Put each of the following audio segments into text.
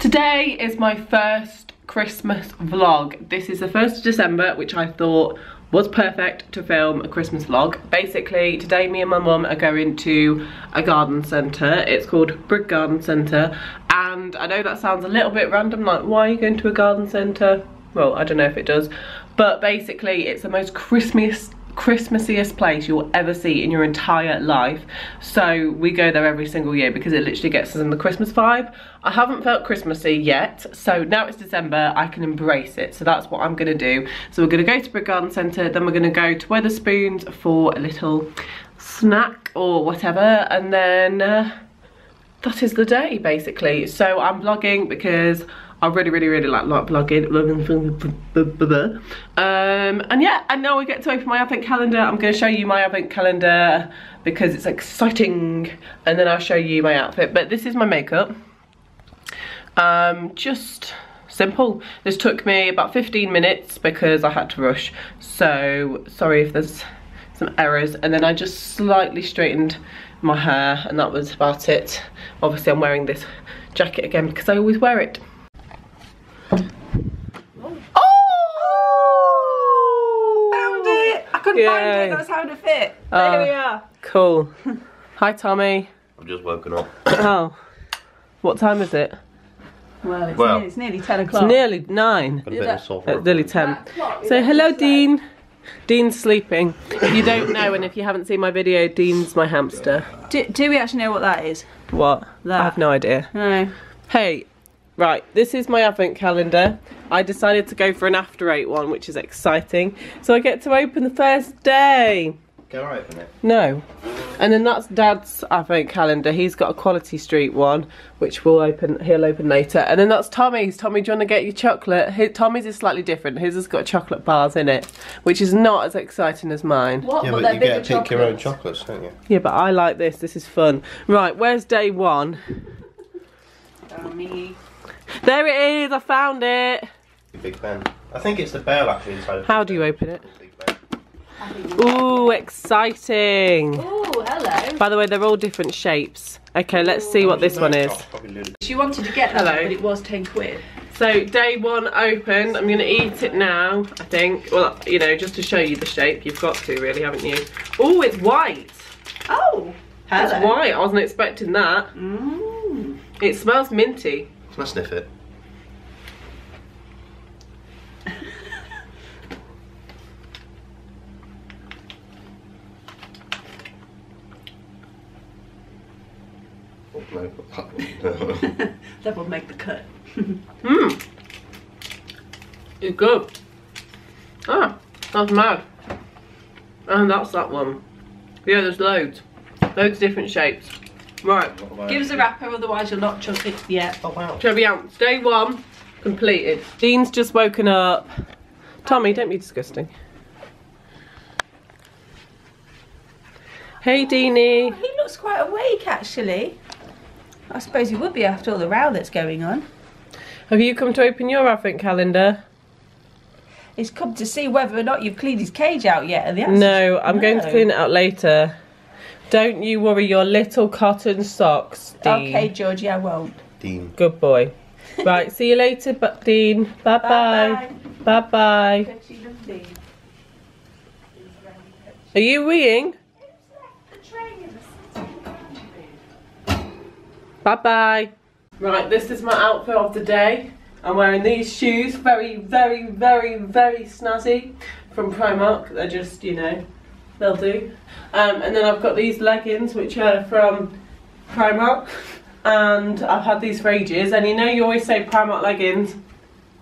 Today is my first Christmas vlog. This is the 1st of December, which I thought was perfect to film a Christmas vlog. Basically, today me and my mum are going to a garden centre. It's called Brigg Garden Centre. And I know that sounds a little bit random, like, why are you going to a garden centre? Well, I don't know if it does. But basically, it's the most Christmas Christmassiest place you'll ever see in your entire life. So we go there every single year because it literally gets us in the Christmas vibe. I haven't felt Christmassy yet, so now it's December, I can embrace it. So that's what I'm gonna do. So we're gonna go to Brigg Garden Centre, then we're gonna go to Wetherspoons for a little snack or whatever, and then uh, that is the day basically. So I'm vlogging because I really, really, really like, like blogging. Um, and yeah, and now we get to open my advent calendar. I'm going to show you my advent calendar because it's exciting. And then I'll show you my outfit. But this is my makeup. Um, just simple. This took me about 15 minutes because I had to rush. So sorry if there's some errors. And then I just slightly straightened my hair and that was about it. Obviously I'm wearing this jacket again because I always wear it. Couldn't Yay. find it. That's how to fit. Uh, there we are. Cool. Hi, Tommy. I've just woken up. oh. What time is it? Well, it's, well, nearly, it's nearly 10 o'clock. It's nearly 9. It's nearly 10. So, hello, Dean. Dean's sleeping. If you don't know, and if you haven't seen my video, Dean's my hamster. Do, do we actually know what that is? What? That. I have no idea. No. Hey, Right, this is my advent calendar. I decided to go for an after eight one, which is exciting. So I get to open the first day. Go open it. No. And then that's Dad's advent calendar. He's got a Quality Street one, which we'll open. He'll open later. And then that's Tommy's. Tommy, do you want to get your chocolate? His, Tommy's is slightly different. His has got chocolate bars in it, which is not as exciting as mine. What? Yeah, but, but you get to pick your own chocolates, don't you? Yeah, but I like this. This is fun. Right, where's day one? Tommy. There it is, I found it. Big Ben. I think it's the bell actually inside. How do you open it? Ooh, exciting. Ooh, hello. By the way, they're all different shapes. Okay, let's see what this one is. She wanted to get that, hello. but it was 10 quid. So, day one opened. I'm going to eat it now, I think. Well, you know, just to show you the shape. You've got to, really, haven't you? Oh, it's white. Oh, hello. It's white. I wasn't expecting that. Mm. It smells minty. Can I sniff it? that will make the cut. Mmm. It's good. Ah, that's mad. And that's that one. Yeah, there's loads. Loads of different shapes. Right. Give us a wrapper, otherwise you'll not chuck it yet. Oh wow. Chubby ounce. Day one completed. Dean's just woken up. Tommy, don't be disgusting. Hey, Deanie. Oh, he looks quite awake, actually. I suppose he would be after all the row that's going on. Have you come to open your advent calendar? He's come to see whether or not you've cleaned his cage out yet. The no, I'm no. going to clean it out later. Don't you worry your little cotton socks, Dean. Okay, Georgie, I won't. Dean. Good boy. right, see you later, but Dean. Bye-bye. Bye-bye. Are you weeing? Bye-bye. Right, this is my outfit of the day. I'm wearing these shoes, very, very, very, very snazzy from Primark. They're just, you know, they'll do. Um, and then I've got these leggings which are from Primark and I've had these for ages and you know you always say Primark leggings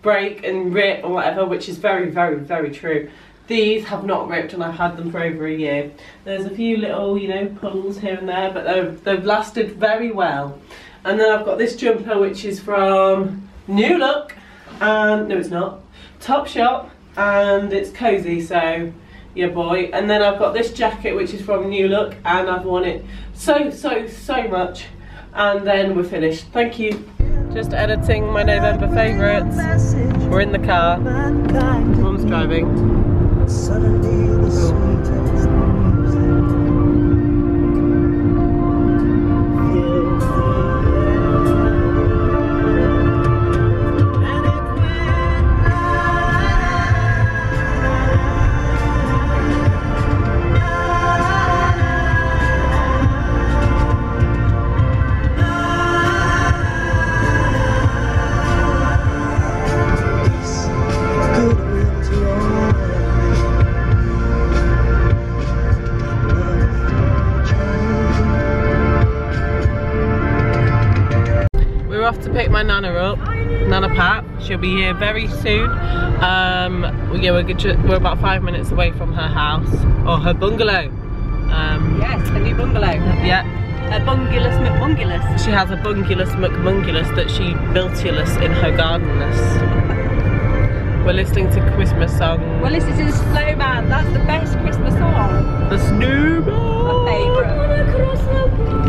break and rip or whatever which is very very very true. These have not ripped and I've had them for over a year. There's a few little you know pulls here and there but they've, they've lasted very well. And then I've got this jumper which is from New Look and no it's not, Topshop and it's cozy so yeah boy. And then I've got this jacket which is from New Look and I've worn it so so so much. And then we're finished. Thank you. Just editing my November favourites. We're in the car. Mum's driving She'll be here very soon. Um, yeah, we're, we're about five minutes away from her house or her bungalow. Um, Yes, a new bungalow. yeah, A bungulus McBungulus. she has a bungulus McMungulus that she builtulus in her gardenless. We're listening to Christmas song. Well, this is Snowman. That's the best Christmas song. the snowball. My favourite.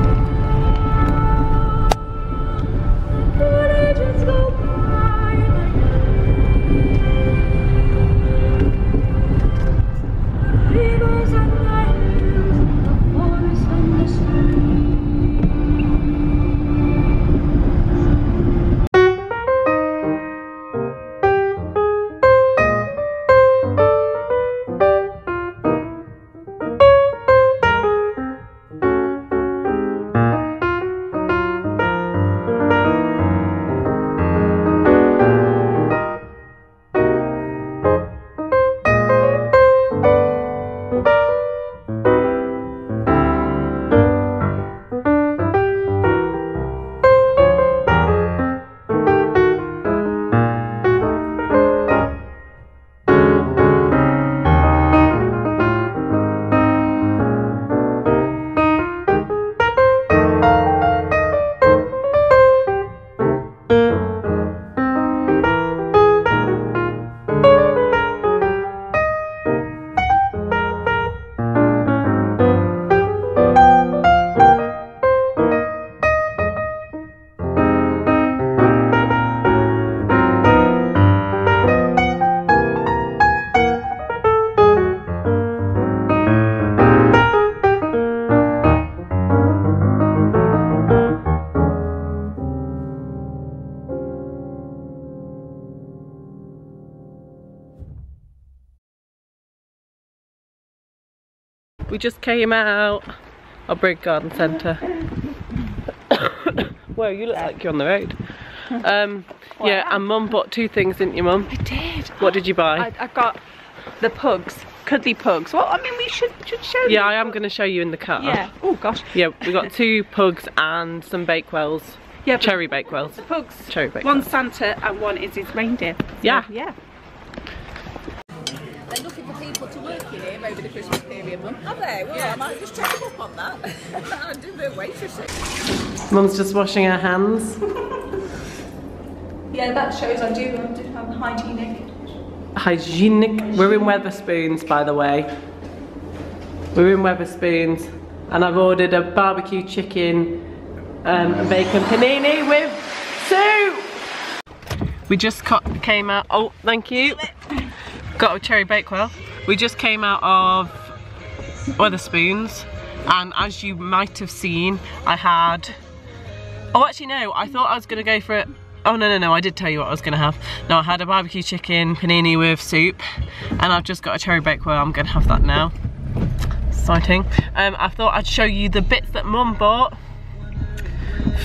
We just came out of Brigg Garden Centre. Whoa, you look like you're on the road. Um, yeah, and Mum bought two things, didn't you, Mum? I did. What did you buy? I, I got the pugs, cuddly pugs. Well, I mean, we should, should show yeah. I am going to show you in the car. Yeah. Oh gosh. Yeah, we got two pugs and some bakewells. Yeah. Cherry bakewells. The pugs. Cherry bakewells. One's Santa and one is his reindeer. So, Yeah. Yeah. They're looking for people to work in here over the Christmas Mum. Are they? Well, I might just check up on that. and do a bit of waitressing. Mum's just washing her hands. Yeah, that shows I do, I do have hygienic. Hygienic. We're in Wetherspoons, by the way. We're in Wetherspoons, and I've ordered a barbecue chicken, um, and bacon panini with soup. We just cut, came out. Oh, thank you. Got a cherry bakewell. We just came out of Wetherspoons, and as you might have seen, I had. Oh, actually, no. I thought I was gonna go for it. Oh no no no! I did tell you what I was gonna have. No, I had a barbecue chicken panini with soup, and I've just got a cherry bakewell. I'm gonna have that now. Exciting. Um, I thought I'd show you the bits that Mum bought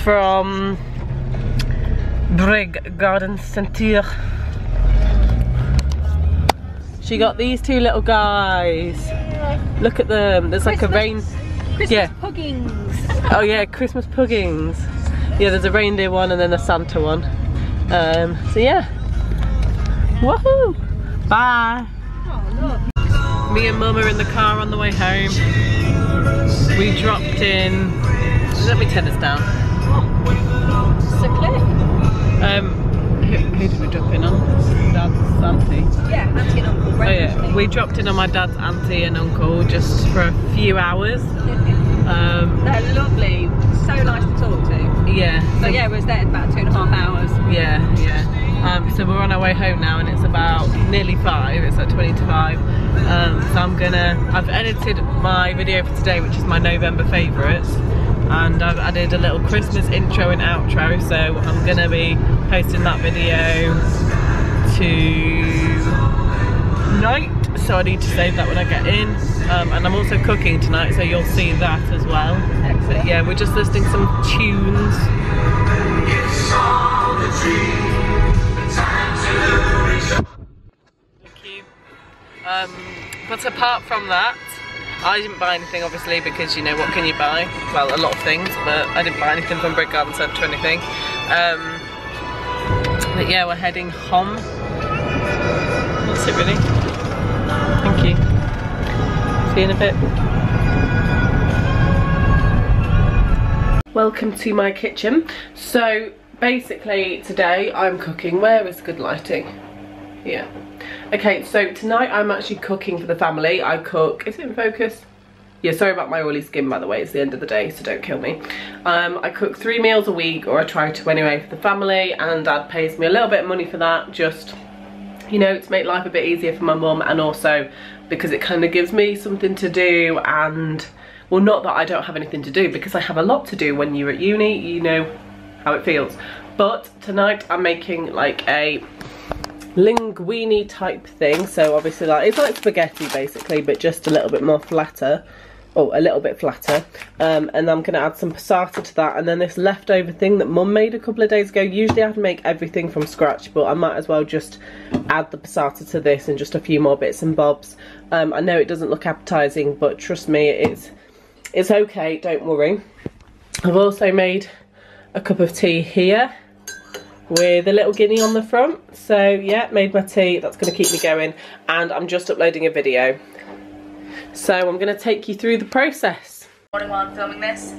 from Brigg Garden Centre. She got these two little guys. Look at them. There's like a rain. Christmas Yeah. puggings. Oh yeah, Christmas puggings. Yeah, there's a reindeer one and then a Santa one. Um, so yeah. Woohoo! Bye. Me and Mum are in the car on the way home. We dropped in. Let me turn this down. So clear. Um, who, did we drop in on? Dad's auntie. Yeah, auntie and uncle. Oh yeah, we dropped in on my dad's auntie and uncle just for a few hours. Um, They're lovely. So nice to talk to. yeah. So yeah, we was there about two and a half hours. Yeah, yeah. Um, so we're on our way home now and it's about nearly five, it's like 20 to five. Um, so I'm gonna, I've edited my video for today, which is my November favourites. And I've added a little Christmas intro and outro, so I'm gonna be posting that video tonight. So I need to save that when I get in. Um, and I'm also cooking tonight, so you'll see that as well. Yeah, we're just listening to some tunes. Thank you. Um, but apart from that, I didn't buy anything obviously because you know what can you buy? Well, a lot of things, but I didn't buy anything from Brigg Garden Centre or anything. Um, But yeah, we're heading home. That's it really. Thank you. See you in a bit. Welcome to my kitchen. So basically today I'm cooking. Where is good lighting? Yeah. Okay, so tonight I'm actually cooking for the family. I cook, is it in focus? Yeah, sorry about my oily skin by the way, it's the end of the day, so don't kill me. Um, I cook three meals a week, or I try to anyway, for the family, and dad pays me a little bit of money for that, just, you know, to make life a bit easier for my mum, and also because it kind of gives me something to do, and, well, not that I don't have anything to do, because I have a lot to do when you're at uni, you know how it feels. But tonight I'm making like a linguine type thing. So obviously like it's like spaghetti basically but just a little bit more flatter. Oh a little bit flatter. Um, and I'm going to add some passata to that. And then this leftover thing that mum made a couple of days ago usually I'd make everything from scratch but I might as well just add the passata to this and just a few more bits and bobs. Um, I know it doesn't look appetizing but trust me it's it's okay don't worry. I've also made a cup of tea here with a little guinea on the front. So yeah made my tea. That's going to keep me going. And I'm just uploading a video. So I'm going to take you through the process. Morning while I'm filming this.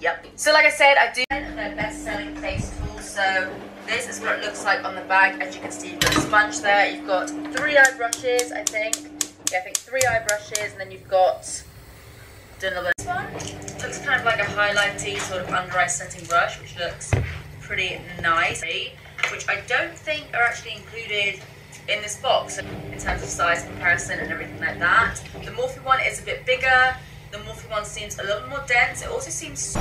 Yep. So like I said I do their best selling face tool. So this is what it looks like on the bag as you can see you've got a sponge there. You've got three eye brushes I think. Yeah I think three eye brushes and then you've got another. This one looks kind of like a highlighty sort of under eye setting brush which looks pretty nice, which I don't think are actually included in this box in terms of size comparison and everything like that. The Morphe one is a bit bigger. The Morphe one seems a little more dense. It also seems...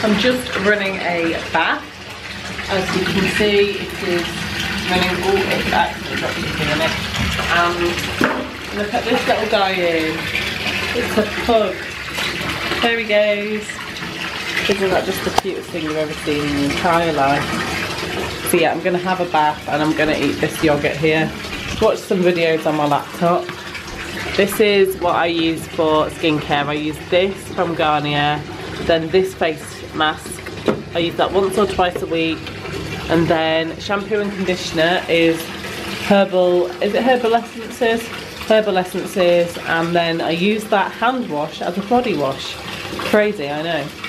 I'm just running a bath as you can see it is running all got something in it and look at this little guy in it's a pug. There he goes. Isn't that just the cutest thing you've ever seen in your entire life? So yeah, I'm gonna have a bath and I'm gonna eat this yogurt here. Watch some videos on my laptop. This is what I use for skincare. I use this from Garnier, then this face mask. I use that once or twice a week. And then shampoo and conditioner is herbal, is it herbal essences? Herbal essences and then I use that hand wash as a body wash. Crazy, I know.